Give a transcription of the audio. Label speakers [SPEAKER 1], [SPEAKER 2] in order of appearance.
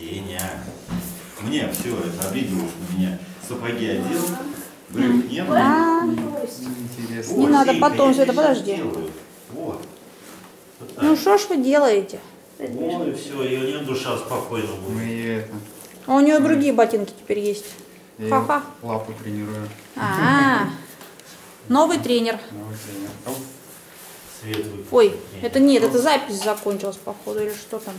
[SPEAKER 1] Сеня. Мне все это обиделось на меня. Сапоги одел, брюк не было.
[SPEAKER 2] Да.
[SPEAKER 3] Интересно.
[SPEAKER 2] Не надо,
[SPEAKER 1] Сенька,
[SPEAKER 2] потом все это, подожди.
[SPEAKER 1] Вот. Вот так.
[SPEAKER 2] ну что ж вы делаете?
[SPEAKER 1] Вот и все, и у нее душа спокойна будет.
[SPEAKER 3] Мы это.
[SPEAKER 2] А у нее другие ботинки теперь есть. Ха-ха.
[SPEAKER 3] лапу тренирую.
[SPEAKER 2] А, новый тренер.
[SPEAKER 3] Новый тренер.
[SPEAKER 1] Свет.
[SPEAKER 2] Ой, это нет, это запись закончилась, походу, или что там.